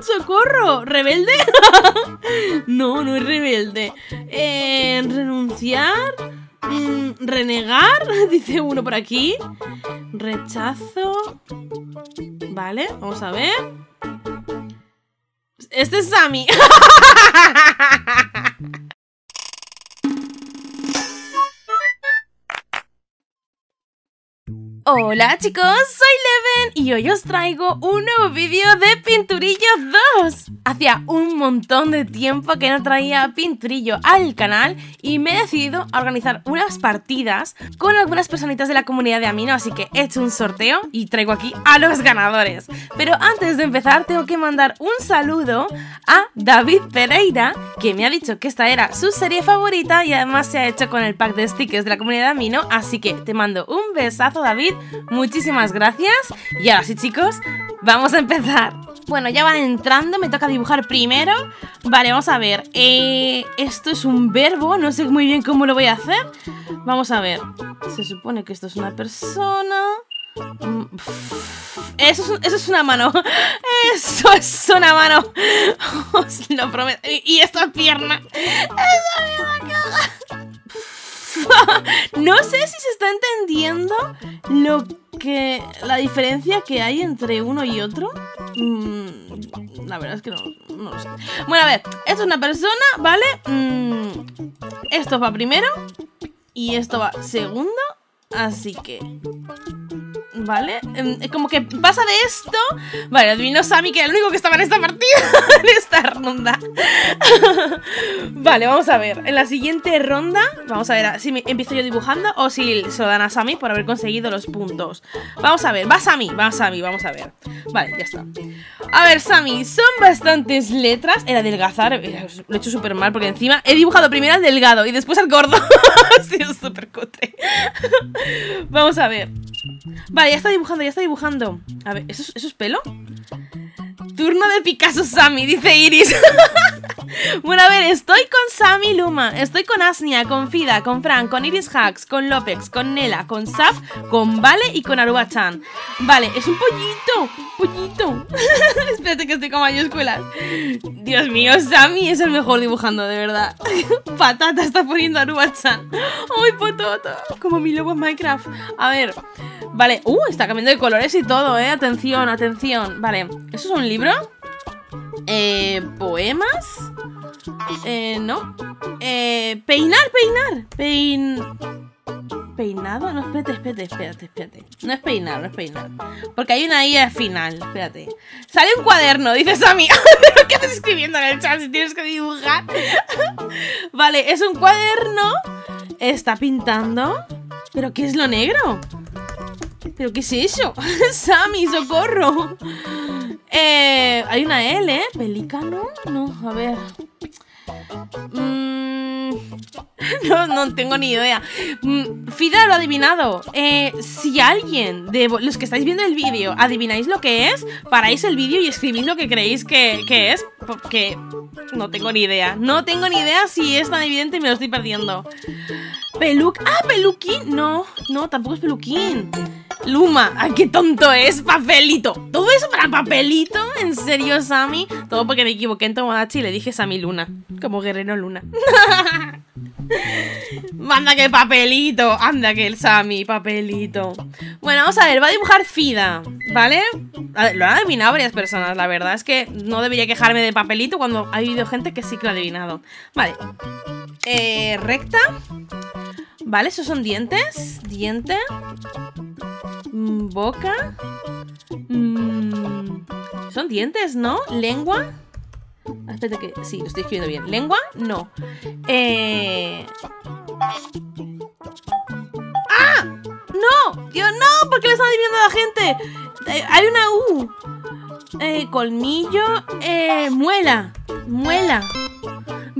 ¡Socorro! ¿Rebelde? no, no es rebelde. Eh, ¿Renunciar? Mm, ¿Renegar? Dice uno por aquí. Rechazo. Vale, vamos a ver. Este es Sammy. Hola chicos, soy Leven y hoy os traigo un nuevo vídeo de Pinturillo 2 Hacía un montón de tiempo que no traía Pinturillo al canal y me he decidido a organizar unas partidas con algunas personitas de la comunidad de Amino Así que he hecho un sorteo y traigo aquí a los ganadores. Pero antes de empezar tengo que mandar un saludo a David Pereira Que me ha dicho que esta era su serie favorita y además se ha hecho con el pack de stickers de la comunidad de Amino Así que te mando un besazo David muchísimas gracias. Y ahora sí, chicos, vamos a empezar. Bueno, ya van entrando, me toca dibujar primero. Vale, vamos a ver. Eh, esto es un verbo, no sé muy bien cómo lo voy a hacer. Vamos a ver. Se supone que esto es una persona. Mm, eso es, eso es, una mano. Eso es una mano. Os lo prometo. Y, esta pierna. Esta pierna no sé si se está entendiendo lo que. la diferencia que hay entre uno y otro. Mm, la verdad es que no, lo sé. Bueno, a ver, esto es una persona, ¿vale? Mm, esto va primero. Y esto va segundo. Así que ¿Vale? Em, como que pasa de esto Vale, adivino Sammy que era el único que estaba en esta partida En esta ronda. Vale, vamos a ver En la siguiente ronda Vamos a ver si empiezo yo dibujando O si se lo dan a Sammy por haber conseguido los puntos. Vamos a ver, va Sammy Va Sammy, vamos a ver. Vale, ya está. A ver, Sammy, son bastantes letras El adelgazar, lo he hecho súper mal Porque encima he dibujado primero al delgado Y después al gordo. Sí, es súper cutre. Vamos a ver. Vale, ya está dibujando, ya está dibujando A ver, ¿eso, es pelo? Turno de Picasso Sammy, dice Iris. Bueno, a ver, estoy con Sammy Luma Estoy con Asnia, con Fida, con Frank, con Iris Hacks, con López, con Nela, con Saf, con Vale y con Aruba-chan. Vale, es un pollito, pollito. Espérate que estoy con mayúsculas. Dios mío, Sammy es el mejor dibujando, de verdad. Patata está poniendo Aruba-chan. ¡Ay, patata! Como mi lobo en Minecraft. A ver, vale, uh, está cambiando de colores y todo, eh. Atención, atención, vale ¿Eso es un libro? Eh, ¿Poemas? Eh, no Eh, peinar, peinar Pein... ¿Peinado? No, espérate, espérate, espérate, espérate No es peinar, no es peinar Porque hay una I al final, espérate Sale un cuaderno, dice Sammy ¿Qué estás escribiendo en el chat si tienes que dibujar? vale, es un cuaderno Está pintando ¿Pero qué es lo negro? ¿Pero qué es eso? Sammy, socorro eh, hay una L, ¿eh? ¿Pelícano? No, a ver. Mm, no, no tengo ni idea. Mm, Fida lo ha adivinado. Eh, si alguien de los que estáis viendo el vídeo adivináis lo que es, paráis el vídeo y escribís lo que creéis que, que, es, porque no tengo ni idea. No tengo ni idea si es tan evidente y me lo estoy perdiendo. Peluc... ¡Ah, peluquín! No, no, tampoco es peluquín. Luma, ¡ay, qué tonto es! ¡Papelito! ¿Todo eso para papelito? ¿En serio, Sammy? Todo porque me equivoqué en Tomodachi y le dije Sammy Luna. Como guerrero Luna. Manda que papelito. Anda que el Sammy, papelito. Bueno, vamos a ver, va a dibujar Fida, ¿vale? lo han adivinado varias personas, la verdad es que no debería quejarme de papelito cuando ha habido gente que sí que lo ha adivinado. Vale. Eh, recta. Vale, esos son dientes. Diente. Mm, boca. Mm, son dientes, ¿no? Lengua. Ah, espérate que... Sí, lo estoy escribiendo bien. ¿Lengua? No. Eh... ¡Ah! ¡No! ¡Dios, no! ¿Por qué le están adivinando a la gente? Eh, hay una U. Eh, colmillo. Eh, muela. Muela.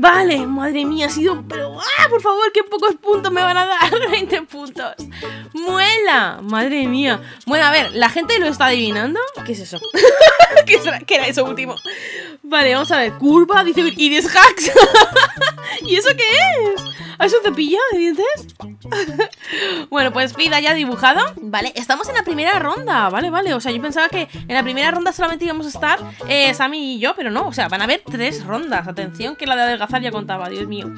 Vale, madre mía, ha sido... Pero, ¡ah! Por favor, qué pocos puntos me van a dar. 20 puntos. ¡Muela! Madre mía. Bueno, a ver, ¿la gente lo está adivinando? ¿Qué es eso? ¿Qué, era eso último? Vale, vamos a ver. Curva, dice Iris Hacks. ¿Y eso qué es? ¿Es un cepillo de dientes? bueno, pues Fida ya ha dibujado. Vale, estamos en la primera ronda. Vale, vale. O sea, yo pensaba que en la primera ronda solamente íbamos a estar eh, Sammy y yo, pero no. O sea, van a haber tres rondas. Atención, que la de adelgazar ya contaba, Dios mío.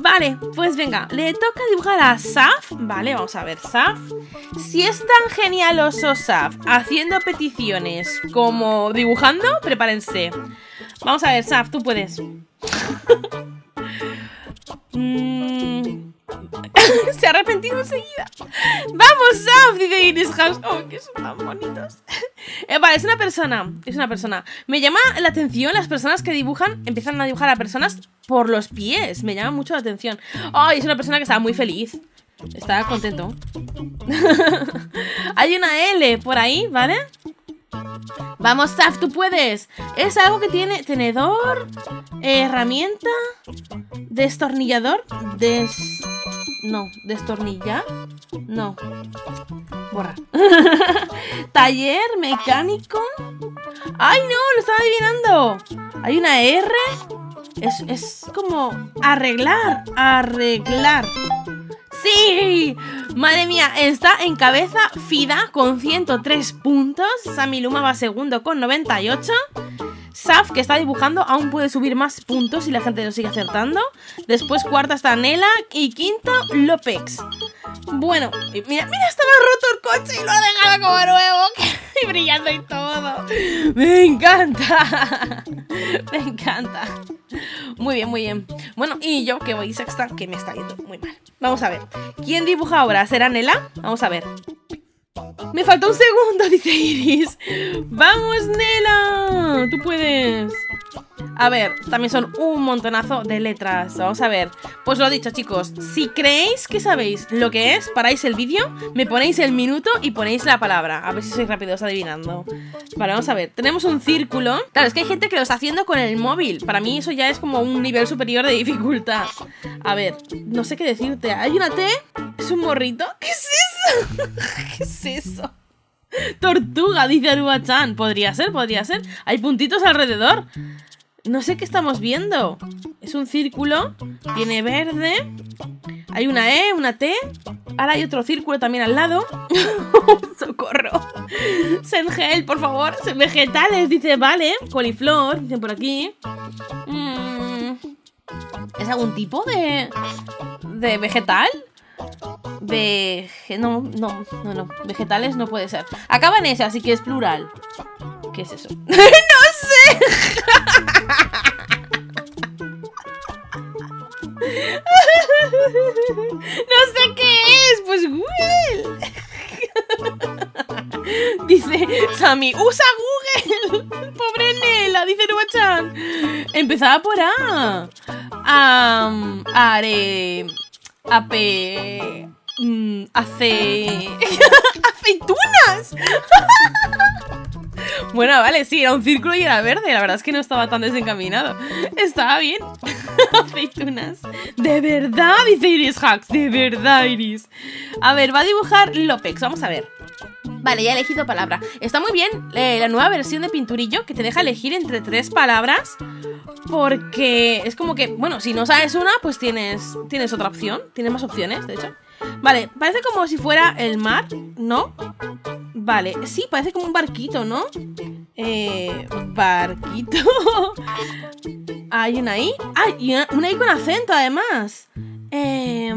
Vale, pues venga, le toca dibujar a Saf. Vale, vamos a ver, Saf. Si es tan genialoso Saf haciendo peticiones como dibujando, prepárense. Vamos a ver, Saf, tú puedes. Mm. Se ha arrepentido enseguida. ¡Vamos, Saf! Dice Iris House. ¡Oh, que son tan bonitos! Eh, vale, es una persona. Es una persona. Me llama la atención las personas que dibujan, empiezan a dibujar a personas por los pies. Me llama mucho la atención. ¡Ay! es una persona que está muy feliz. Está contento. Hay una L por ahí, ¿vale? Vamos, Saf, tú puedes. Es algo que tiene tenedor, herramienta, destornillador, des... No, destornillar. No. Borra. Taller mecánico. ¡Ay, no! Lo estaba adivinando. Hay una R. Es, es como arreglar. Arreglar. ¡Sí! Madre mía, está en cabeza Fida con 103 puntos. Samiluma va segundo con 98. Saf, que está dibujando, aún puede subir más puntos y la gente lo sigue acertando. Después cuarta está Nela y quinto Lopex. Bueno, mira, mira, estaba roto el coche y lo ha dejado como nuevo. y brillando y todo. Me encanta. Me encanta. Muy bien, muy bien. Bueno, y yo que voy sexta, que me está yendo muy mal. Vamos a ver. ¿Quién dibuja ahora? ¿Será Nela? Vamos a ver. Me falta un segundo, dice Iris. ¡Vamos, Nela! Tú puedes. A ver, también son un montonazo de letras. Vamos a ver. Pues lo dicho, chicos. Si creéis que sabéis lo que es, paráis el vídeo, me ponéis el minuto y ponéis la palabra. A ver si sois rápidos adivinando. Vale, vamos a ver. Tenemos un círculo. Claro, es que hay gente que lo está haciendo con el móvil. Para mí eso ya es como un nivel superior de dificultad. A ver, no sé qué decirte. ¿Hay una T? ¿Es un morrito? ¿Qué es eso? ¿Qué es eso? Tortuga, dice Aruba-chan. Podría ser, podría ser. Hay puntitos alrededor. No sé qué estamos viendo. Es un círculo. Tiene verde. Hay una E, una T. Ahora hay otro círculo también al lado. ¡Socorro! Sengel, por favor. Vegetales, dice, vale. Coliflor, dicen por aquí. Mm, ¿Es algún tipo de... de vegetal? Vege... No, no, no, no. Vegetales no puede ser. Acaba en ese, así que es plural. ¿Qué es eso? ¡No sé! no sé qué es, pues Google. dice Sammy, usa Google. Pobre Nela, dice Nuachan. Empezaba por A. Um, are. Ape. Mm, hace. ¡Aceitunas! Bueno, vale, sí, era un círculo y era verde. La verdad es que no estaba tan desencaminado. Estaba bien. Aceitunas. De verdad, dice Iris Hacks. De verdad, Iris. A ver, va a dibujar Lopex. Vamos a ver. Vale, ya he elegido palabra. Está muy bien eh, la nueva versión de Pinturillo que te deja elegir entre tres palabras. Porque es como que, bueno, si no sabes una, pues tienes, tienes otra opción. Tienes más opciones, de hecho. Vale, parece como si fuera el mar, ¿no? Vale, sí, parece como un barquito, ¿no? Eh, barquito. Hay una I. ¡Ay! y una, I con acento, además. Eh,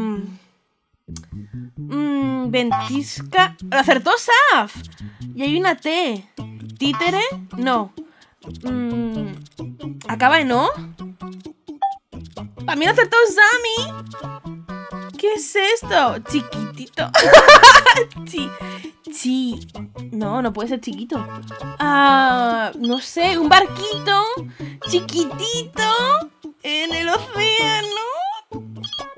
mmm, ventisca. ¡Acertó Saf! Y hay una T. ¿Títere? No. Mm, ¿Acaba en O? ¡También acertó Sammy! ¿Qué es esto? Chiquitito. chi, chi. No, no puede ser chiquito. Ah, no sé, un barquito chiquitito en el océano.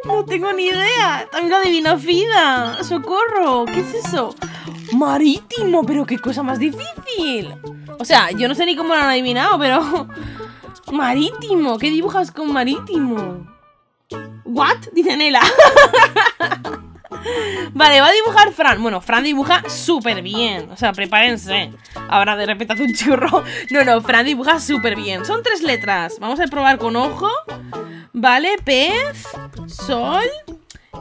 No tengo ni idea. También lo adivino Fida. ¡Socorro! ¿Qué es eso? Marítimo, pero qué cosa más difícil. O sea, yo no sé ni cómo lo han adivinado, pero... Marítimo, ¿qué dibujas con marítimo? ¿What? Dice Nela. vale, va a dibujar Fran. Bueno, Fran dibuja súper bien. O sea, prepárense. Ahora de repente hace un churro. No, no, Fran dibuja súper bien. Son tres letras. Vamos a probar con ojo. Vale, pez, sol,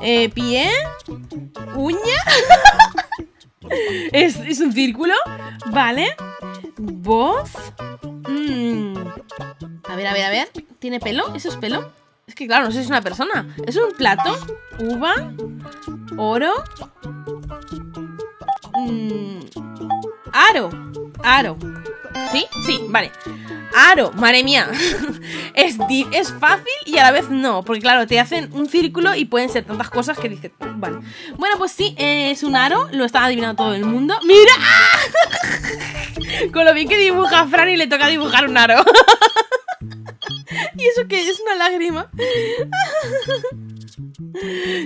eh, pie, uña. ¿Es, ¿Es, un círculo? Vale. Voz. Mm. A ver, a ver, a ver. ¿Tiene pelo? ¿Eso es pelo? Es que claro, no sé si es una persona. ¿Es un plato? Uva. Oro. Mm. Aro. Aro. ¿Sí? Sí, vale. Aro, madre mía. es, es fácil y a la vez no. Porque claro, te hacen un círculo y pueden ser tantas cosas que dices, vale. Bueno, pues sí, es un aro. Lo está adivinando todo el mundo. ¡Mira! Con lo bien que dibuja Fran y le toca dibujar un aro. ¿Y eso qué? Es una lágrima.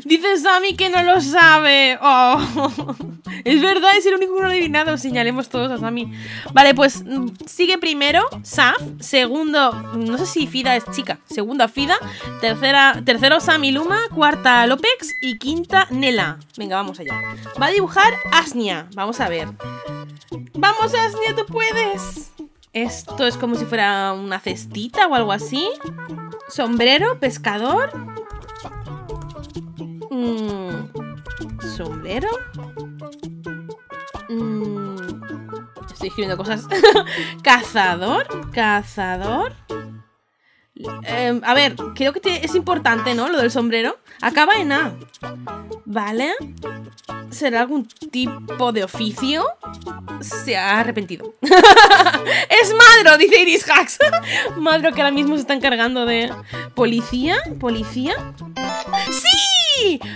Dice Sammy que no lo sabe. Oh. Es verdad, es el único que no adivinado. Señalemos todos a Sammy. Vale, pues mm, sigue primero Saf. Segundo, no sé si Fida es chica. Segunda Fida. Tercera, tercero Sammy Luma. Cuarta Lopex. Y quinta Nela. Venga, vamos allá. Va a dibujar Asnia. Vamos a ver. Vamos, Asnia, tú puedes. Esto es como si fuera una cestita o algo así. Sombrero, pescador. Mm, sombrero. Mm, estoy escribiendo cosas. cazador, cazador. Eh, a ver, creo que es importante, ¿no? Lo del sombrero. Acaba en A. ¿Vale? ¿Será algún tipo de oficio? Se ha arrepentido. ¡Es Madro! Dice Iris Hacks. Madro que ahora mismo se está encargando de... ¿Policía? ¿Policía? ¡Sí!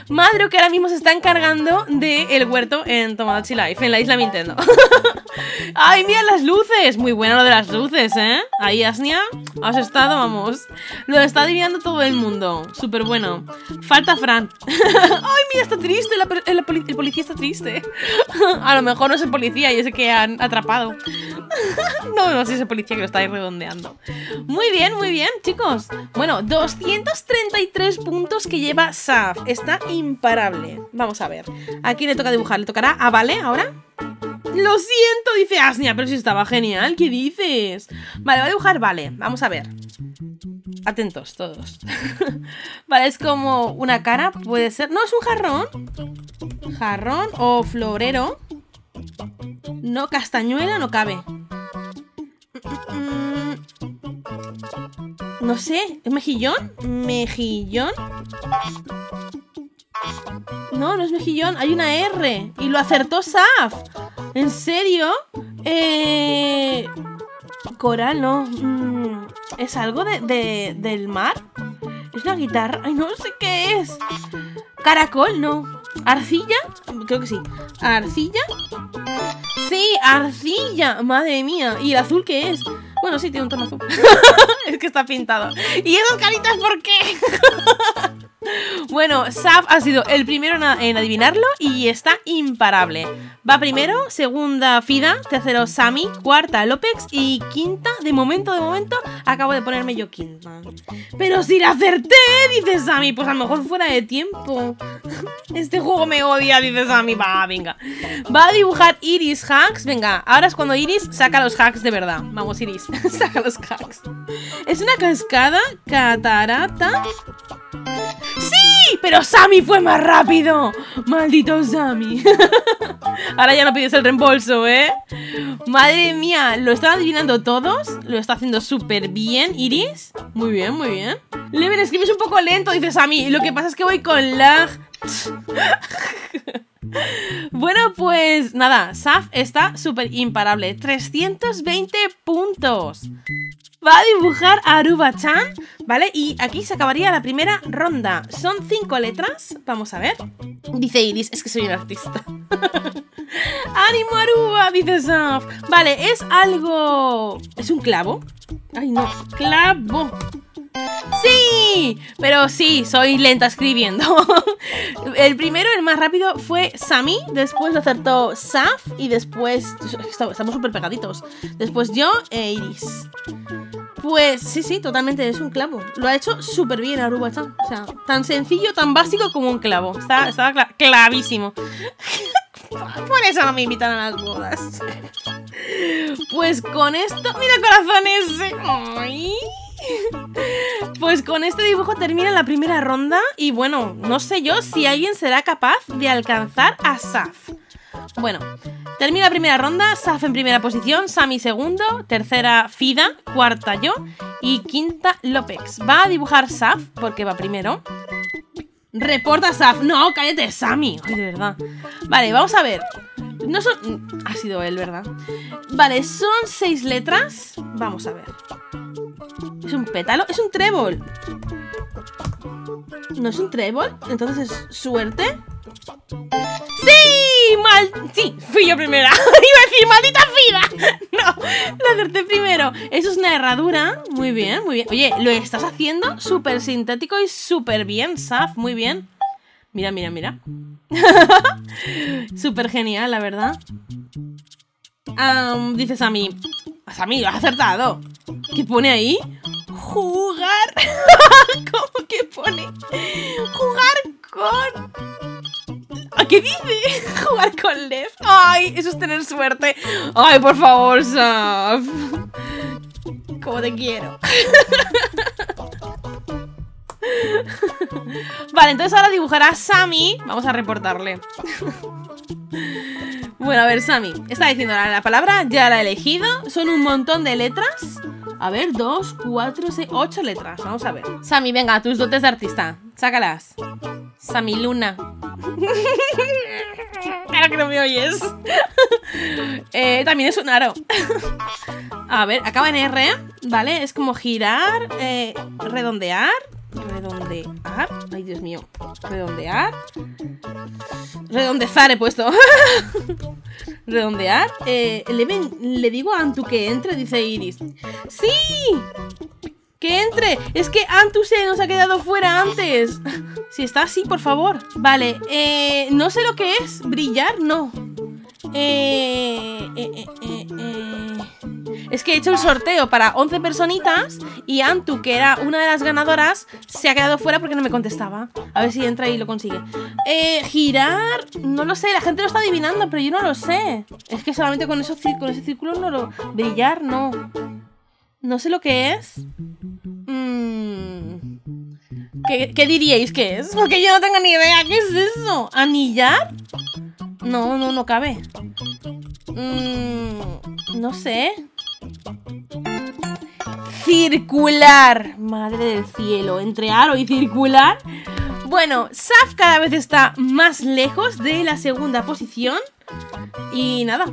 Madro que ahora mismo se está encargando de el huerto en Tomodachi Life, en la isla Nintendo. ¡Ay, mira las luces! Muy buena lo de las luces, ¿eh? Ahí, Asnia, has estado, vamos. Lo está adivinando todo el mundo. Súper bueno. Falta Fran. ¡Ay, mira, está triste! el, policía está triste. A lo mejor no es el policía y es el que han atrapado. no, no, sí es el policía que lo está redondeando. Muy bien, muy bien, chicos. Bueno, 233 puntos que lleva Saf. Está imparable. Vamos a ver. ¿A quién le toca dibujar? ¿Le tocará a Vale ahora? Lo siento, dice Asnia, pero si estaba genial, ¿qué dices? Vale, va a dibujar Vale, vamos a ver Atentos todos Vale, es como una cara, puede ser No, es un jarrón Jarrón o florero No, castañuela no cabe No sé, ¿es mejillón? ¿Mejillón? No, no es mejillón, hay una R Y lo acertó Saf ¿En serio? Eh... Coral, no. Mm, ¿Es algo de, del mar? ¿Es una guitarra? Ay, no sé qué es. ¿Caracol? No. ¿Arcilla? Creo que sí. ¿Arcilla? Sí, arcilla. Madre mía. ¿Y el azul qué es? Bueno, sí, tiene un tono azul. es que está pintado. ¿Y esas caritas por qué? Bueno, Saf ha sido el primero en adivinarlo y está imparable. Va primero, segunda Fida, tercero Sami, cuarta Lopex y quinta, de momento, de momento, acabo de ponerme yo quinta. Pero si la acerté, dice Sami, pues a lo mejor fuera de tiempo. Este juego me odia, dice Sami. Va, venga. Va a dibujar Iris hacks. Venga, ahora es cuando Iris saca los hacks de verdad. Vamos, Iris, saca los hacks. Es una cascada, catarata. ¡Sí! Pero Sammy fue más rápido. Maldito Sammy. Ahora ya no pides el reembolso, ¿eh? Madre mía, lo están adivinando todos. Lo está haciendo súper bien, Iris. Muy bien, muy bien. Leven, escribes un poco lento, dice Sammy. Lo que pasa es que voy con lag. Bueno, pues nada, Saf está súper imparable. 320 puntos va a dibujar a Aruba-chan, ¿vale? Y aquí se acabaría la primera ronda. Son cinco letras, vamos a ver. Dice Iris, es que soy un artista. ¡Ánimo, Aruba! Dice Saf. Vale, es algo... ¿Es un clavo? Ay, no. ¡Clavo! ¡Sí! Pero sí, soy lenta escribiendo. el primero, el más rápido, fue Sammy. Después lo acertó Saf. Y después... Estamos súper pegaditos. Después yo e Iris. Pues sí, sí, totalmente, es un clavo. Lo ha hecho súper bien Aruba-chan. O sea, tan sencillo, tan básico como un clavo. Está, estaba clavísimo. Por eso no me invitan a las bodas. Pues con esto... ¡Mira corazones! ¡Ay! Pues con este dibujo termina la primera ronda y bueno, no sé yo si alguien será capaz de alcanzar a Saf. Bueno, termina la primera ronda, Saf en primera posición, Sami segundo, tercera Fida, cuarta yo y quinta Lopex. Va a dibujar Saf porque va primero. Reporta Saf. No, cállate, Sami. De verdad. Vale, vamos a ver. No son... Ha sido él, ¿verdad? Vale, son seis letras. Vamos a ver. ¿Es un pétalo? Es un trébol. ¿No es un trébol? Entonces es suerte. ¡Sí! ¡Mal! Sí, fui yo primera. Iba a decir, maldita vida. No, lo acerté primero. Eso es una herradura. Muy bien, muy bien. Oye, lo estás haciendo súper sintético y súper bien, Saf. Muy bien. Mira, mira, mira. súper genial, la verdad. Um, dices a mí. Sammy, lo has acertado. ¿Qué pone ahí? Jugar. ¿Cómo que pone? Jugar con. ¿A qué dice? Jugar con Lev. Ay, eso es tener suerte. Ay, por favor, Saf. Como te quiero. Vale, entonces ahora dibujará a Sammy. Vamos a reportarle. Bueno, a ver, Sammy. Está diciendo la, palabra, ya la he elegido. Son un montón de letras. A ver, dos, cuatro, seis, ocho letras. Vamos a ver. Sammy, venga, tus dotes de artista. Sácalas. Sammy Luna. claro que no me oyes. Eh, también es un aro. a ver, acaba en R, ¿vale? Es como girar, eh, redondear, redondear. Ay, Dios mío. Redondear. Redondezar he puesto. redondear. Eh, le, le digo a Antu que entre, dice Iris. ¡Sí! ¡Que entre! Es que Antu se nos ha quedado fuera antes. si está así, por favor. Vale, eh, no sé lo que es. ¿Brillar? No. Eh, eh, eh, eh, Es que he hecho el sorteo para 11 personitas y Antu, que era una de las ganadoras, se ha quedado fuera porque no me contestaba. A ver si entra y lo consigue. Girar, no lo sé, la gente lo está adivinando, pero yo no lo sé. Es que solamente con ese círculo no lo... Brillar, no. No sé lo que es. Mm. ¿Qué, ¿Qué diríais que es? Porque yo no tengo ni idea. ¿Qué es eso? ¿Anillar? No, no, no cabe. Mm, no sé. Circular. Madre del cielo. Entre aro y circular. Bueno, Saf cada vez está más lejos de la segunda posición. Y nada,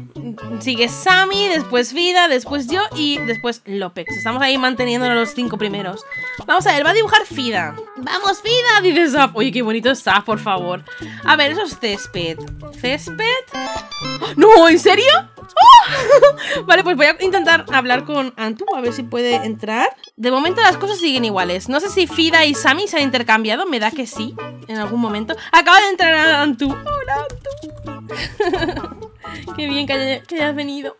sigue Sammy, después Vida, después yo y después Lopex. Estamos ahí manteniéndonos los cinco primeros. Vamos a ver, va a dibujar Fida. ¡Vamos, Fida! Dice Saf. Oye, qué bonito está, por favor. A ver, eso es césped. ¿Césped? ¡No! ¿En serio? Vale, pues voy a intentar hablar con Antu, a ver si puede entrar. De momento las cosas siguen iguales. No sé si Fida y Sammy se han intercambiado, me da que sí, en algún momento. Acaba de entrar Antu. ¡Hola, Antu! Qué bien que, hayas venido.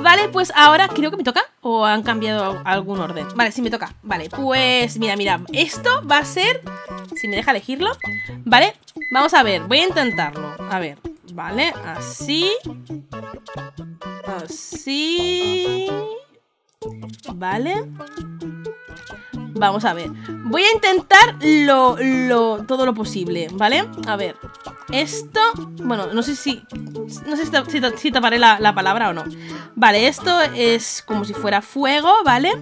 Vale, pues ahora creo que me toca ¿O han cambiado algún orden? Vale, sí me toca Vale, pues mira, mira Esto va a ser... Si me deja elegirlo Vale, vamos a ver Voy a intentarlo A ver, vale Así Así Vale Vamos a ver. Voy a intentar lo, todo lo posible, ¿vale? A ver Esto, bueno, no sé si No sé si, si, taparé la, la, palabra o no. Vale, esto es como si fuera fuego, ¿vale?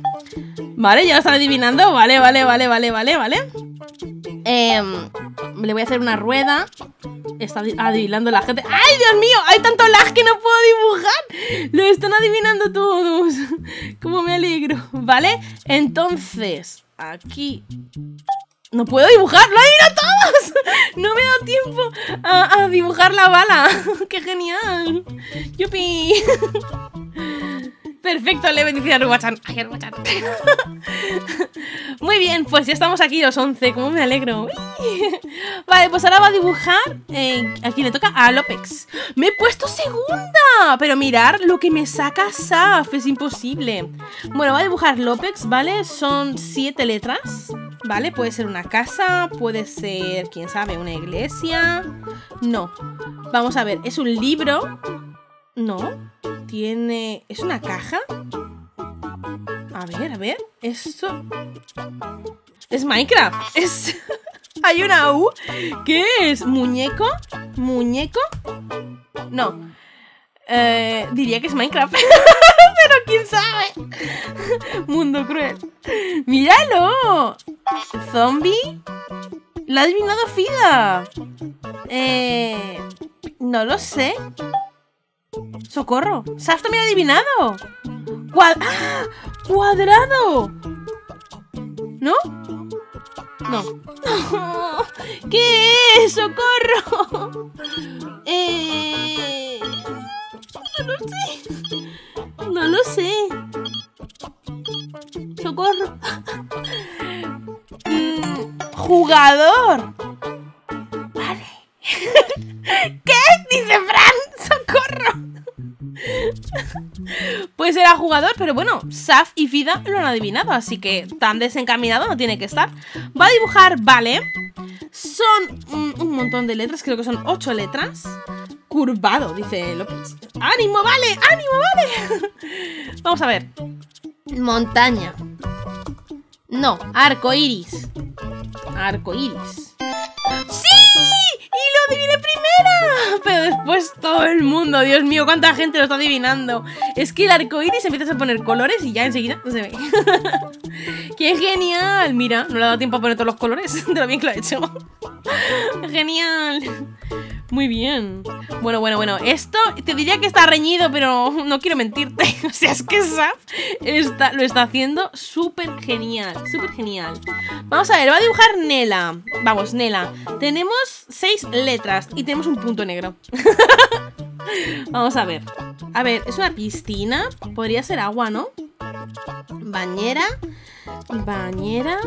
Vale, ya lo están adivinando. Vale, vale, vale, vale, vale, vale. Eh, Le voy a hacer una rueda. Está adivinando la gente. ¡Ay, Dios mío! Hay tanto lag que no puedo dibujar Lo están adivinando todos. Cómo me alegro Vale, entonces Aquí no puedo dibujar, lo he todos. No me da tiempo a, a, dibujar la bala. ¡Qué genial! ¡Yupi! Perfecto, le bendice a Ruwachan. Muy bien, pues ya estamos aquí los 11. ¿Cómo me alegro? Vale, pues ahora va a dibujar. Eh, aquí le toca a Lopex. ¡Me he puesto segunda! Pero mirar lo que me saca Saf. Es imposible. Bueno, va a dibujar Lopex, ¿vale? Son siete letras. ¿Vale? Puede ser una casa, puede ser, quién sabe, una iglesia. No. Vamos a ver, es un libro. No. Tiene... ¿Es una caja? A ver, a ver. Esto... Es Minecraft. Es... Hay una U. ¿Qué es? ¿Muñeco? ¿Muñeco? No. Eh, diría que es Minecraft. Pero quién sabe. Mundo cruel. ¡Míralo! ¿Zombie? La ha adivinado Fida. Eh, no lo sé. ¡Socorro! ¡Saf también adivinado! ¡Ah! ¡Cuadrado! ¿No? No. ¿Qué es? ¡Socorro! Eh... No lo sé. No lo sé. Socorro. Mm, jugador. Vale. ¿Qué? Pues era jugador, pero bueno, Saf y Fida lo han adivinado, así que tan desencaminado no tiene que estar. Va a dibujar, vale. Son un, montón de letras, creo que son ocho letras. Curvado, dice López. ¡Ánimo, vale! ¡Ánimo, vale! Vamos a ver. Montaña. No, arco iris. Arco iris. ¡Sí! ¡Y lo adiviné primera! Pero después todo el mundo, Dios mío, cuánta gente lo está adivinando. Es que el arco iris empieza a poner colores y ya enseguida no se ve. ¡Qué genial! Mira, no le ha dado tiempo a poner todos los colores de lo bien que lo ha hecho. ¡Genial! Muy bien. Bueno, bueno, bueno. Esto te diría que está reñido, pero no quiero mentirte. o sea, es que Saf está, lo está haciendo súper genial. Súper genial. Vamos a ver, va a dibujar Nela. Vamos, Nela. Tenemos seis letras y tenemos un punto negro. Vamos a ver. A ver, es una piscina. Podría ser agua, ¿no? Bañera. Bañera.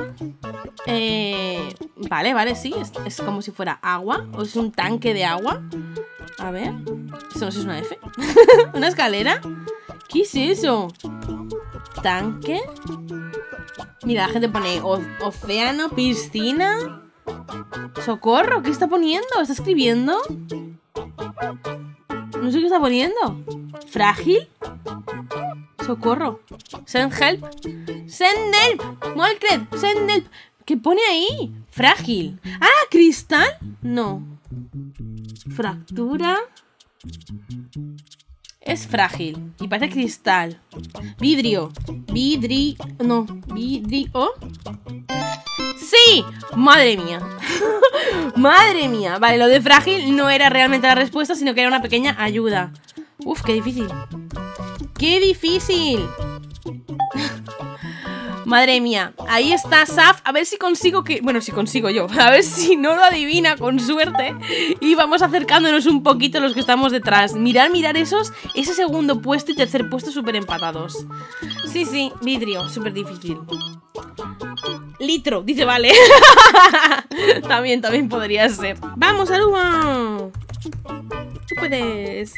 Eh, vale, vale, sí. Es, como si fuera agua. O es un tanque de agua. A ver. Eso no es una F. ¿Una escalera? ¿Qué es eso? ¿Tanque? Mira, la gente pone océano, piscina. ¡Socorro! ¿Qué está poniendo? ¿Está escribiendo? No sé qué está poniendo. ¿Frágil? ¡Socorro! Send help. Send help. Molcred, send help. ¿Qué pone ahí? Frágil. ¡Ah! ¿Cristal? No. Fractura. Es frágil. Y parece cristal. Vidrio. Vidri... No. Vidrio. ¡Sí! ¡Madre mía! ¡Madre mía! Vale, lo de frágil no era realmente la respuesta, sino que era una pequeña ayuda. Uf, qué difícil. ¡Qué difícil! Madre mía, ahí está Saf. A ver si consigo que... Bueno, si consigo yo. A ver si no lo adivina con suerte. Y vamos acercándonos un poquito los que estamos detrás. Mirar, mirar esos. Ese segundo puesto y tercer puesto súper empatados. Sí, sí, vidrio. Súper difícil. Litro, dice vale. también, también podría ser. ¡Vamos, Aruba! Tú puedes...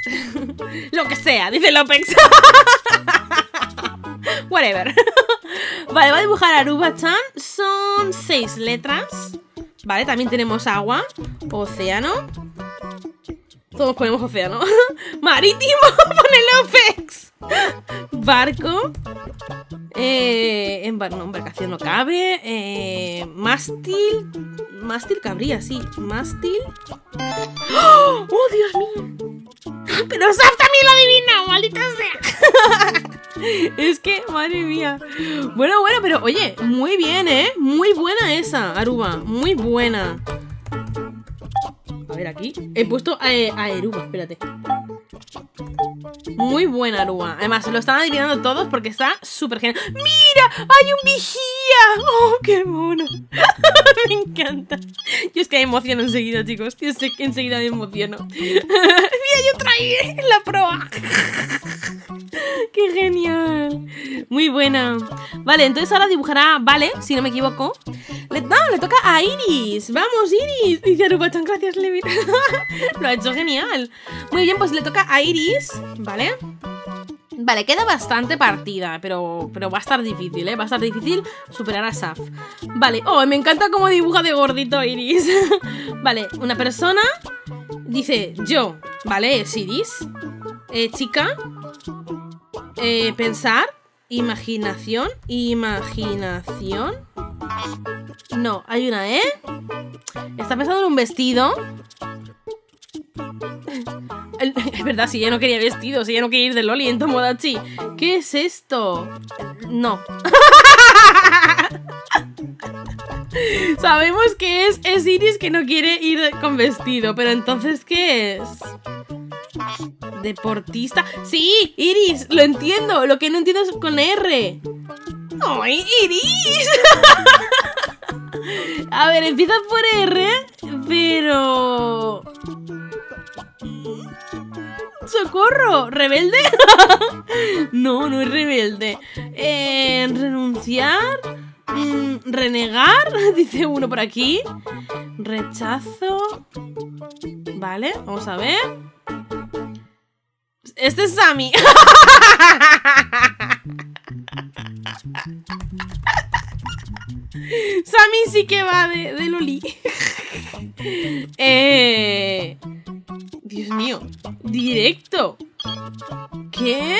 Lo que sea, dice López. Whatever. vale, va a dibujar Aruba-chan. Son seis letras. Vale, también tenemos agua. Océano. Todos ponemos océano. Marítimo, pone López. Barco. Eh, en, no, embarcación no cabe. Eh, mástil. Mástil cabría, sí. Mástil. ¡Oh, Dios mío! Pero Saf también lo adivina, maldita sea. es que, madre mía. Bueno, bueno, pero oye, muy bien, ¿eh? Muy buena esa, Aruba. Muy buena. A ver, aquí. He puesto a, a Aruba, espérate. Muy buena Aruba. Además, lo están adivinando todos porque está súper genial. ¡Mira! ¡Hay un vigía! ¡Oh, qué mono! me encanta. Yo es que me emociono enseguida, chicos. Yo sé que enseguida me emociono. ¡Mira, yo traí la proa! ¡Qué genial! Muy buena. Vale, entonces ahora dibujará Vale, si no me equivoco. No, le toca a Iris. ¡Vamos, Iris! Dice Arubachan, gracias, Levin. Lo ha hecho genial. Muy bien, pues le toca a Iris, ¿vale? Vale, queda bastante partida, pero, pero va a estar difícil, ¿eh? Va a estar difícil superar a Saf. Vale, oh, me encanta cómo dibuja de gordito Iris. vale, una persona dice yo, ¿vale? Es Iris. Eh, chica. Eh, pensar. Imaginación. Imaginación. No, hay una, ¿eh? ¿Está pensando en un vestido? Es verdad, si ella no quería vestido, si ella no quería ir de Loli en Tomodachi. ¿Qué es esto? No. Sabemos que es, es Iris que no quiere ir con vestido, pero entonces, ¿qué es? Deportista. Sí, Iris, lo entiendo. Lo que no entiendo es con R. ¡Ay, Iris! A ver, empieza por R, pero... ¡Socorro! ¿Rebelde? no, no es rebelde. Eh, ¿Renunciar? Mm, ¿Renegar? Dice uno por aquí. Rechazo. Vale, vamos a ver. Este es Sammy. Sammy sí que va de, de Loli. eh... Dios mío. Directo. ¿Qué?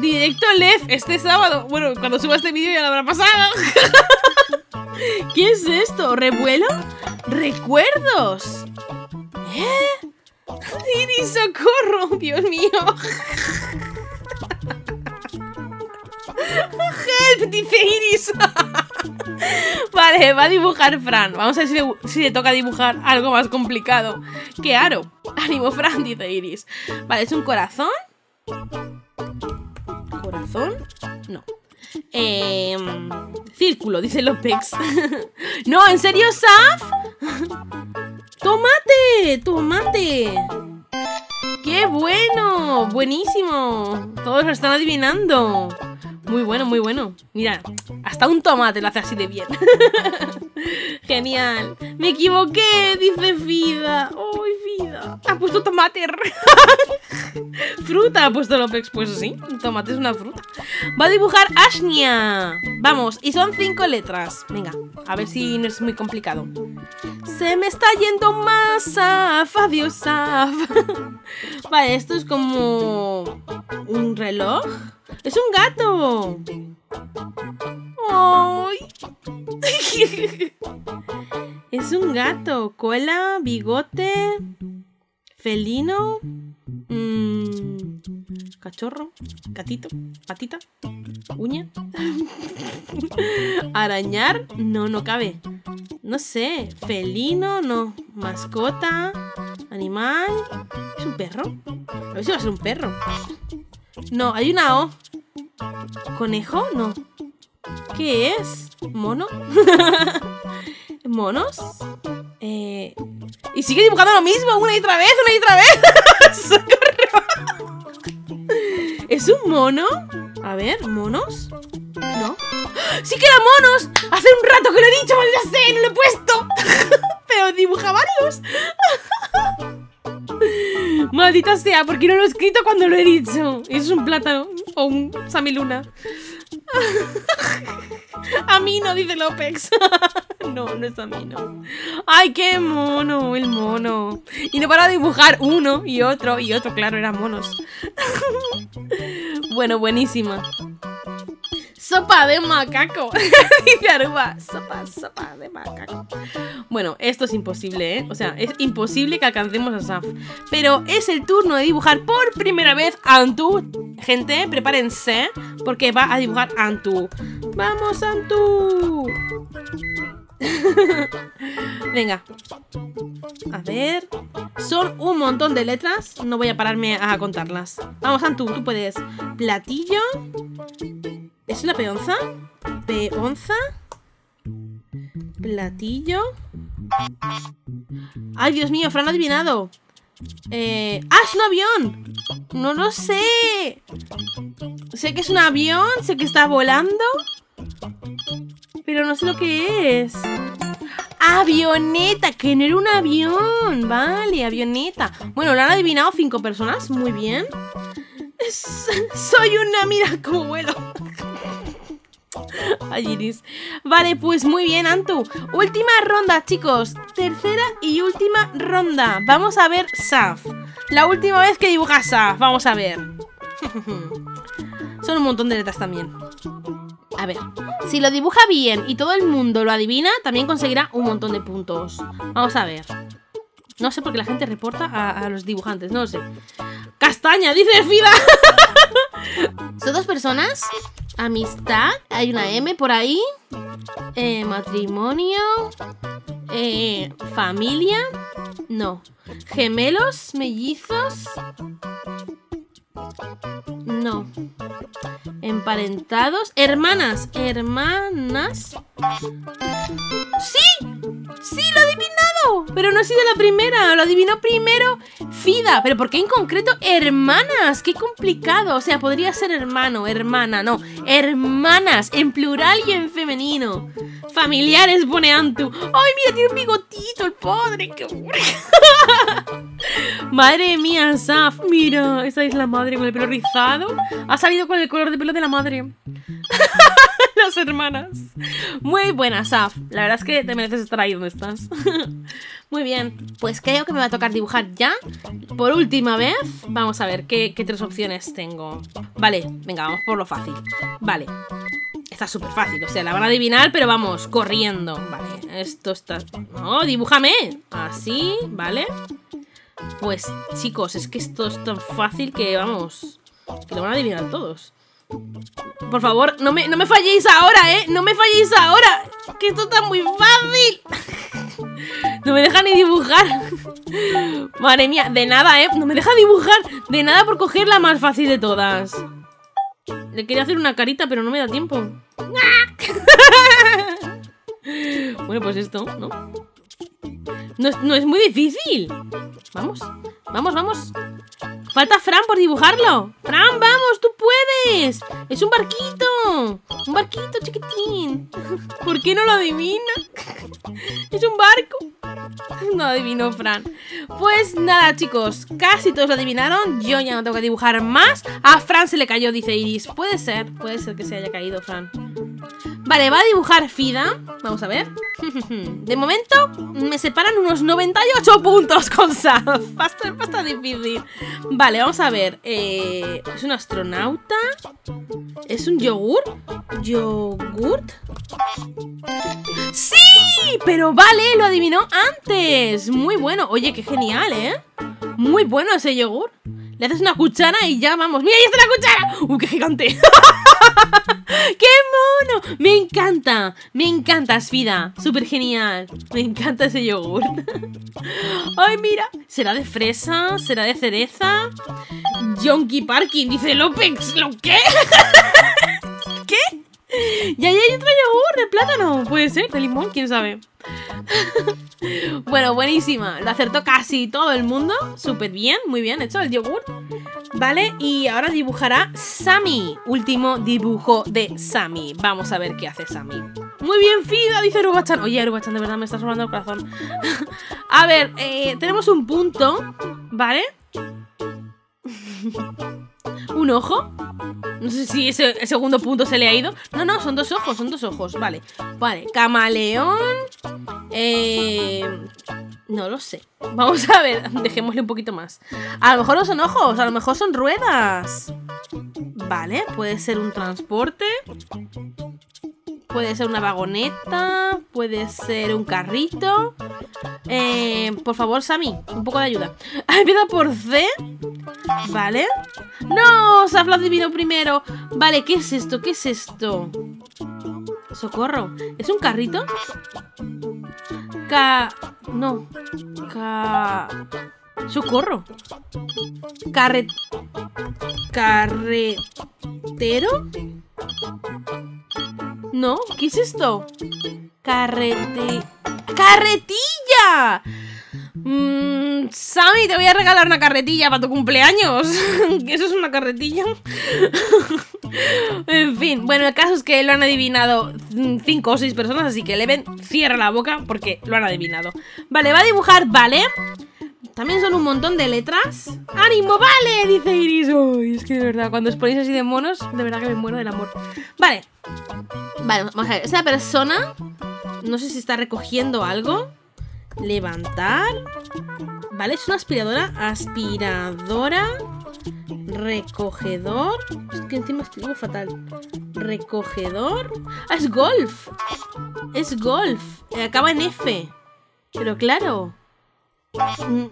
Directo Lef este sábado. Bueno, cuando suba este vídeo ya lo habrá pasado. ¿Qué es esto? ¿Revuelo? ¿Recuerdos? ¿Eh? Iris, socorro, Dios mío. Help, dice Iris. vale, va a dibujar Fran. Vamos a ver si le, toca dibujar algo más complicado que Aro. Ánimo, Fran, dice Iris. Vale, es un corazón. ¿Corazón? No. Eh, círculo, dice López. no, ¿en serio, Saf? ¡Tomate! ¡Tomate! ¡Qué bueno! ¡Buenísimo! Todos lo están adivinando. Muy bueno, muy bueno. Mira, hasta un tomate lo hace así de bien. Genial. Me equivoqué, dice Fida. ¡Ay, Fida! Ha puesto tomate. fruta ha puesto López. Pues sí, tomate es una fruta. Va a dibujar Ashnia. Vamos, y son cinco letras. Venga, a ver si no es muy complicado. Se me está yendo más, Saf. Adiós, Saf. vale, esto es como un reloj. ¡Es un gato! ¡Ay! es un gato. Cola, bigote, felino, mmm, cachorro, gatito, patita, uña. Arañar, no, no cabe. No sé, felino, no. Mascota, animal. ¿Es un perro? A ver si va a ser un perro. No, hay una O. ¿Conejo? No. ¿Qué es? ¿Mono? ¿Monos? Eh... Y sigue dibujando lo mismo, una y otra vez, una y otra vez. ¿Es un mono? A ver, ¿monos? ¿No? ¡Sí que monos! Hace un rato que lo he dicho, sé, no lo he puesto. Pero dibuja varios. Maldita sea, ¿por qué no lo he escrito cuando lo he dicho? Es un plátano o un samiluna. A mí no, dice López. No, no es a mí, no. ¡Ay, qué mono! El mono. Y no para dibujar uno y otro y otro, claro, eran monos. Bueno, buenísima. Sopa de macaco. Dice Aruba. Sopa, sopa de macaco. Bueno, esto es imposible, ¿eh? O sea, es imposible que alcancemos a Saf. Pero es el turno de dibujar por primera vez Antu. Gente, prepárense, porque va a dibujar Antu. ¡Vamos, Antu! Venga. A ver. Son un montón de letras. No voy a pararme a contarlas. Vamos, Antu, tú puedes. Platillo. ¿Es una peonza? Peonza. Platillo. ¡Ay, Dios mío! Fran ha adivinado. Eh... ¡Ah, es un avión! No lo sé. Sé que es un avión, sé que está volando. Pero no sé lo que es. ¡Avioneta! Que no era un avión. Vale, avioneta. Bueno, lo han adivinado cinco personas. Muy bien. soy una... Mira cómo vuelo. Ay, Iris. Vale, pues muy bien, Antu. Última ronda, chicos. Tercera y última ronda. Vamos a ver Saf. La última vez que dibuja Saf. Vamos a ver. Son un montón de letras también. A ver, si lo dibuja bien y todo el mundo lo adivina, también conseguirá un montón de puntos. Vamos a ver. No sé por qué la gente reporta a, los dibujantes, no lo sé. ¡Castaña! Dice Fida. Son dos personas. Amistad. Hay una M por ahí. Eh, matrimonio. Eh, familia. No. Gemelos, mellizos. No. Emparentados. Hermanas. Hermanas. ¡Sí! ¡Sí, lo he Pero no ha sido la primera. Lo adivinó primero Fida. ¿Pero por qué en concreto hermanas? ¡Qué complicado! O sea, podría ser hermano, hermana. No, hermanas. En plural y en femenino. Familiares, pone Antu. ¡Ay, mira, tiene un bigotito el padre! ¡Qué Madre mía, Saf. Mira, esa es la madre con el pelo rizado. Ha salido con el color de pelo de la madre. Las hermanas. Muy buena, Saf. La verdad es que te mereces estar ahí donde estás. Muy bien. Pues creo que me va a tocar dibujar ya. Por última vez. Vamos a ver qué, qué tres opciones tengo. Vale, venga, vamos por lo fácil. Vale. Está súper fácil, o sea, la van a adivinar, pero vamos, corriendo. Vale, esto está... No, dibújame. Así, ¿vale? Pues, chicos, es que esto es tan fácil que, vamos, que lo van a adivinar todos. Por favor, no me, no me falléis ahora, ¿eh? No me falléis ahora. Que esto está muy fácil. No me deja ni dibujar. Madre mía, de nada, ¿eh? No me deja dibujar. De nada por coger la más fácil de todas. Le quería hacer una carita, pero no me da tiempo. bueno, pues esto, ¿no? No es, muy difícil. Vamos, vamos, vamos. Falta Fran por dibujarlo. Fran, vamos, tú puedes. Es un barquito. Un barquito chiquitín. ¿Por qué no lo adivina? Es un barco. No adivinó Fran. Pues nada, chicos. Casi todos lo adivinaron. Yo ya no tengo que dibujar más. A Fran se le cayó, dice Iris. Puede ser, puede ser que se haya caído Fran. Vale, va a dibujar Fida. Vamos a ver. De momento me separan unos 98 puntos con Saf. Bastante, difícil. Vale, vamos a ver. Eh, ¿Es un astronauta? ¿Es un yogur? ¿Yogurt? ¡Sí! Pero vale, lo adivinó antes. Muy bueno. Oye, qué genial, ¿eh? Muy bueno ese yogur. Le haces una cuchara y ya vamos. ¡Mira, ahí está la cuchara! ¡Uh, qué gigante! ¡Qué mono! Me encanta, me encanta, Sfida. Súper genial. Me encanta ese yogur. Ay, mira. ¿Será de fresa? ¿Será de cereza? Yonky Parking, dice López. ¿Lo qué? ¿Qué? Y ahí hay otro yogur de plátano. Puede ser, de limón, quién sabe. bueno, buenísima. Lo acertó casi todo el mundo. Súper bien, muy bien hecho el yogur. Vale, y ahora dibujará Sammy. Último dibujo de Sammy. Vamos a ver qué hace Sammy. Muy bien, Fida, dice Arubachan. Oye, Arubachan, de verdad me estás robando el corazón. a ver, eh, tenemos un punto, ¿vale? ¿Un ojo? No sé si ese segundo punto se le ha ido. No, no, son dos ojos, son dos ojos. Vale, vale. Camaleón. Eh... No lo sé. Vamos a ver, dejémosle un poquito más. A lo mejor no son ojos, a lo mejor son ruedas. Vale, puede ser un transporte. Puede ser una vagoneta. Puede ser un carrito. Eh, por favor, Sammy, un poco de ayuda. Empieza por C. Vale. ¡No! Se ha adivinó primero. Vale, ¿qué es esto? ¿Qué es esto? Socorro. ¿Es un carrito? Ca... No. Ca... Socorro. Carret... Carretero. No, ¿qué es esto? Carrete... ¡Carretilla! Mmm, Sammy, te voy a regalar una carretilla para tu cumpleaños. ¿Eso es una carretilla? en fin, bueno, el caso es que lo han adivinado cinco o seis personas, así que Leven cierra la boca porque lo han adivinado. Vale, va a dibujar, ¿vale? También son un montón de letras. ¡Ánimo, vale! Dice Iris. Uy, es que de verdad, cuando os ponéis así de monos, de verdad que me muero del amor. Vale. Vale, vamos a ver. Esa persona, no sé si está recogiendo algo. Levantar. Vale, es una aspiradora. Aspiradora. Recogedor. Es que encima escribo fatal. Recogedor. Ah, es golf. Es golf. Eh, acaba en F. Pero claro. Mm,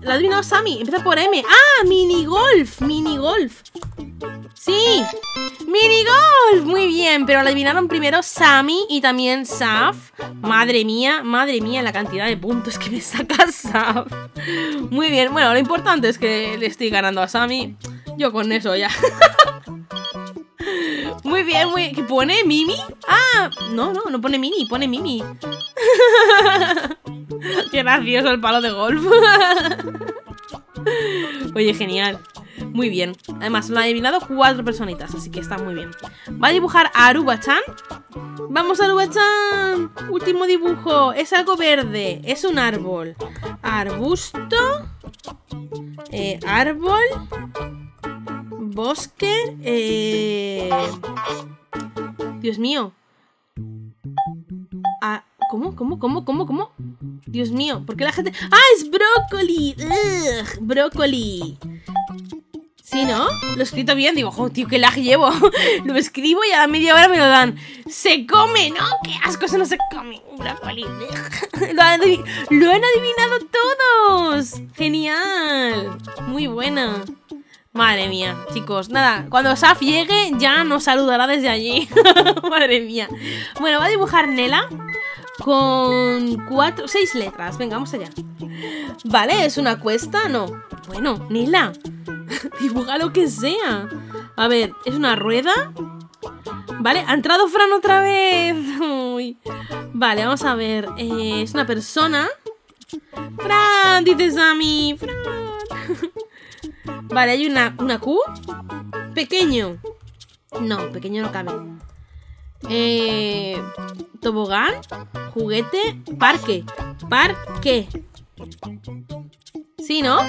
La ha adivinado Sammy. Empieza por M. ¡Ah! Minigolf. Minigolf. Sí. Minigolf. Muy bien. Pero la adivinaron primero Sammy y también Saf. Madre mía. Madre mía la cantidad de puntos que me saca Saf. Muy bien. Bueno, lo importante es que le estoy ganando a Sammy. Yo con eso ya. Muy bien, muy ¿Qué pone? ¿Mimi? Ah, no, no, no pone Mini, pone Mimi. Qué gracioso el palo de golf. Oye, genial. Muy bien. Además, lo han adivinado cuatro personitas, así que está muy bien. Va a dibujar a Aruba-chan. ¡Vamos, Aruba-chan! Último dibujo. Es algo verde. Es un árbol. Arbusto. Eh, árbol. Bosque. Eh... Dios mío. Ah, ¿Cómo? ¿Cómo? ¿Cómo? ¿Cómo? ¿Cómo? Dios mío, ¿por qué la gente...? ¡Ah, es brócoli! ¡Brócoli! ¿Sí, no? Lo he escrito bien, digo, jo, tío, qué lag llevo. lo escribo y a media hora me lo dan. ¡Se come! ¿No? ¡Qué asco! Eso no se come. Brócoli. lo han adivinado todos. ¡Genial! Muy buena. Madre mía, chicos. Nada, cuando Saf llegue ya nos saludará desde allí. Madre mía. Bueno, va a dibujar Nela con cuatro, seis letras. Venga, vamos allá. Vale, ¿es una cuesta? No. Bueno, Nela, dibuja lo que sea. A ver, ¿es una rueda? Vale, ha entrado Fran otra vez. Uy. Vale, vamos a ver. Eh, es una persona. Fran, dices a mí. Fran. Vale, hay una, una Q. Pequeño. No, pequeño no cabe. Eh, tobogán. Juguete. Parque. Parque. ¿Sí, no?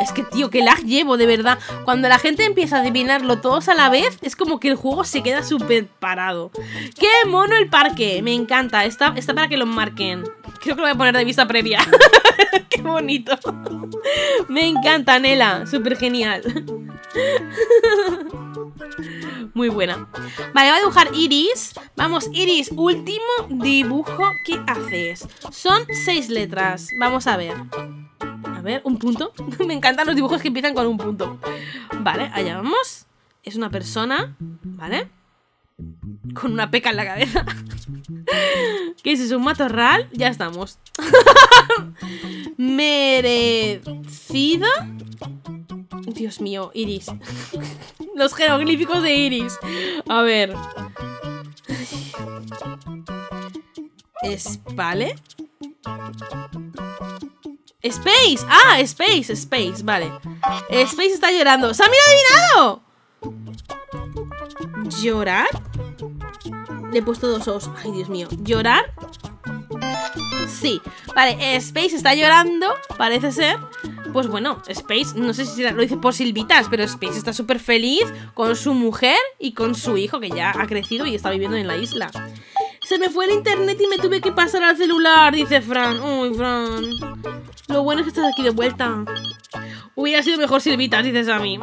Es que, tío, que lag llevo, de verdad. Cuando la gente empieza a adivinarlo todos a la vez, es como que el juego se queda súper parado. ¡Qué mono el parque! Me encanta. Está para que lo marquen. Creo que lo voy a poner de vista previa. ¡Qué bonito! Me encanta, Nela. Súper genial. Muy buena. Vale, va a dibujar Iris. Vamos, Iris, último dibujo que haces. Son seis letras. Vamos a ver. A ver, un punto. Me encantan los dibujos que empiezan con un punto. Vale, allá vamos. Es una persona, ¿vale? Con una peca en la cabeza. ¿Qué es eso? ¿Un matorral? Ya estamos. Merecida. Dios mío, Iris. Los jeroglíficos de Iris. A ver. ¿Espale? Space. Ah, Space, Space, vale. Space está llorando. ¡Se ha adivinado! ¿Llorar? Le he puesto dos os. Ay, Dios mío. ¿Llorar? Sí. Vale, Space está llorando, parece ser. Pues bueno, Space, no sé si lo dice por silbitas, pero Space está súper feliz con su mujer y con su hijo, que ya ha crecido y está viviendo en la isla. Se me fue el internet y me tuve que pasar al celular, dice Fran. Uy, Fran. Lo bueno es que estás aquí de vuelta. Hubiera sido mejor silbitas, dices a mí.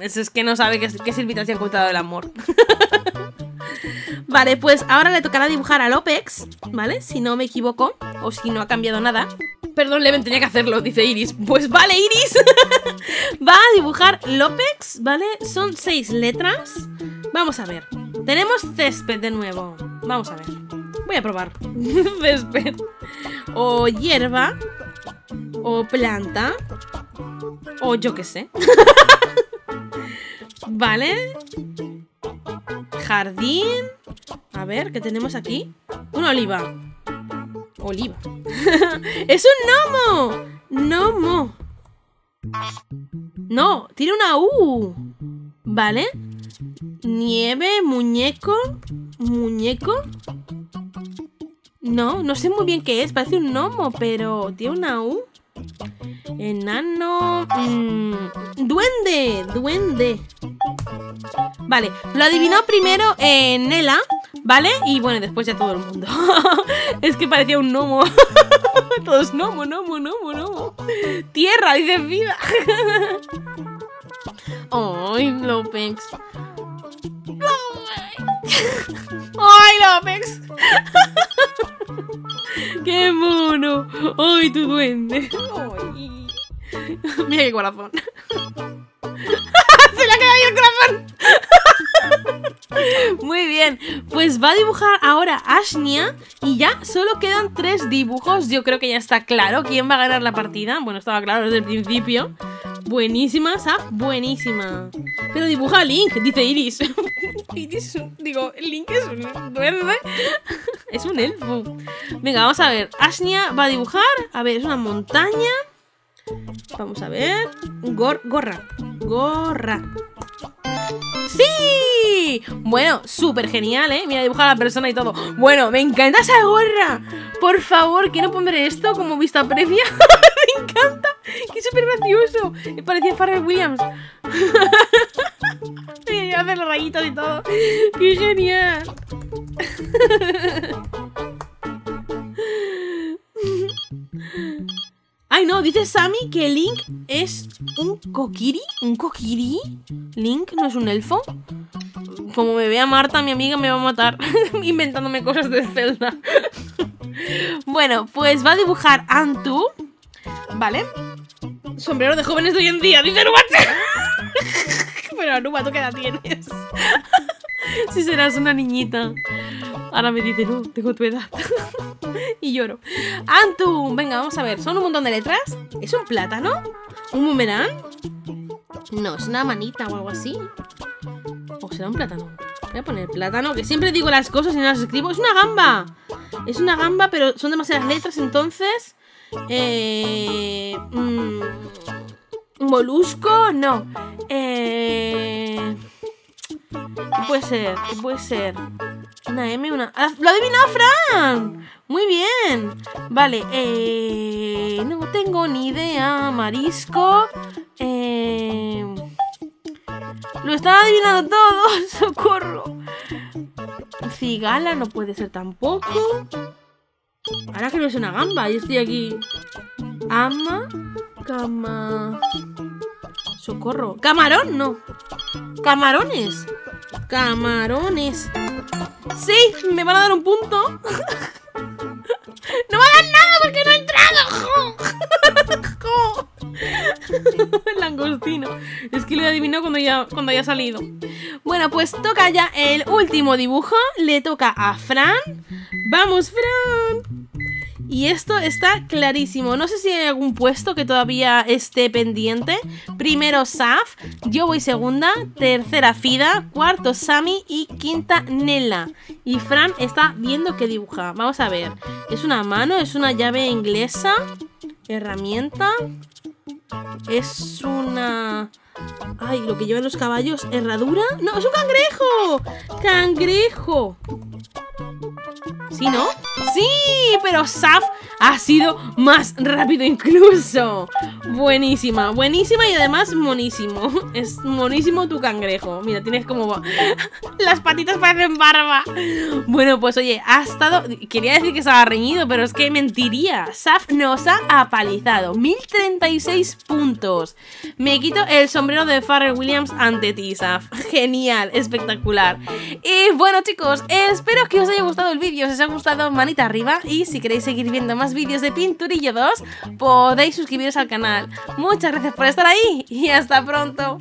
Mm, es que no sabe qué, qué silbitas se ha encontrado el amor. Vale, pues ahora le tocará dibujar al Opex, ¿vale? Si no me equivoco, o si no ha cambiado nada. Perdón, Leven, tenía que hacerlo, dice Iris. Pues vale, Iris. Va a dibujar Lopex, ¿vale? Son seis letras. Vamos a ver. Tenemos césped de nuevo. Vamos a ver. Voy a probar. césped. O hierba. O planta. O yo qué sé. Vale. Jardín. A ver, ¿qué tenemos aquí? Una oliva. Oliva. ¡Es un gnomo! ¡Gnomo! No, tiene una U. ¿Vale? Nieve, muñeco. Muñeco. No, no sé muy bien qué es. Parece un gnomo, pero tiene una U. Enano. Mmm, duende, duende. Vale, lo adivinó primero en Nela, ¿vale? Y bueno, después ya todo el mundo. es que parecía un gnomo. Todos gnomo, gnomo, gnomo, gnomo. Tierra, dice vida. ¡Ay, Lopex! ¡Ay, Lopex! ¡Qué mono! ¡Ay, tu duende! Mira qué corazón. ¡Se le ha quedado ahí el corazón! Muy bien, pues va a dibujar ahora Ashnia y ya solo quedan tres dibujos. Yo creo que ya está claro quién va a ganar la partida. Bueno, estaba claro desde el principio. Buenísima, Saf, buenísima. Pero dibuja a Link, dice Iris. Iris, digo, Link es un duende. es un elfo. Venga, vamos a ver. Ashnia va a dibujar. A ver, es una montaña. Vamos a ver. Gor gorra. Gorra. ¡Sí! Bueno, súper genial, ¿eh? Mira, dibujar a la persona y todo. Bueno, me encanta esa gorra. Por favor, quiero poner esto como vista previa. me encanta. ¡Qué súper gracioso! Parecía Farrell Williams. y hace los rayitos y todo. ¡Qué genial! Ay, no, dice Sammy que Link es un Kokiri. ¿Un Kokiri? ¿Link no es un elfo? Como me vea Marta, mi amiga me va a matar inventándome cosas de Zelda. bueno, pues va a dibujar Antu. ¿Vale? Sombrero de jóvenes de hoy en día, dice Aruba. Pero Aruba, ¿tú qué edad tienes? si serás una niñita. Ahora me dice, no, tengo tu edad. y lloro. Antu, venga, vamos a ver. Son un montón de letras. ¿Es un plátano? ¿Un boomerang? No, es una manita o algo así. ¿O será un plátano? Voy a poner plátano, que siempre digo las cosas y no las escribo. ¡Es una gamba! Es una gamba, pero son demasiadas letras, entonces... Eh... Mmm, ¿Molusco? No. Eh... ¿Qué puede ser? ¿Qué puede ser? Una M, una... ¡Lo ha adivinado Fran! Muy bien. Vale, eh... No tengo ni idea. Marisco. Eh... Lo están adivinando todos. ¡Socorro! Cigala no puede ser tampoco. Ahora que no es una gamba. Yo estoy aquí. Ama. Cama... Socorro. ¿Camarón? No. Camarones. Camarones. Sí, me van a dar un punto. no me dan nada porque no he entrado. El langostino. Es que lo he adivinado cuando ya, cuando haya salido. Bueno, pues toca ya el último dibujo. Le toca a Fran. ¡Vamos, Fran! Y esto está clarísimo. No sé si hay algún puesto que todavía esté pendiente. Primero Saf, yo voy segunda, tercera Fida, cuarto Sami y quinta Nela. Y Fran está viendo qué dibuja. Vamos a ver. Es una mano, es una llave inglesa. Herramienta. Es una... Ay, lo que llevan los caballos. ¿Herradura? No, es un cangrejo. Cangrejo. ¿Sí, no? ¡Sí! Pero Saf ha sido más rápido incluso. Buenísima, buenísima y además monísimo. Es monísimo tu cangrejo. Mira, tienes como... Las patitas parecen barba. Bueno, pues oye, ha estado... Quería decir que estaba reñido, pero es que mentiría. Saf nos ha apalizado. 1036 puntos. Me quito el sombrero de Farrell Williams ante ti, Saf. Genial, espectacular. Y bueno, chicos, espero que os haya gustado el vídeo os ha gustado, manita arriba. Y si queréis seguir viendo más vídeos de Pinturillo 2, podéis suscribiros al canal. Muchas gracias por estar ahí y hasta pronto.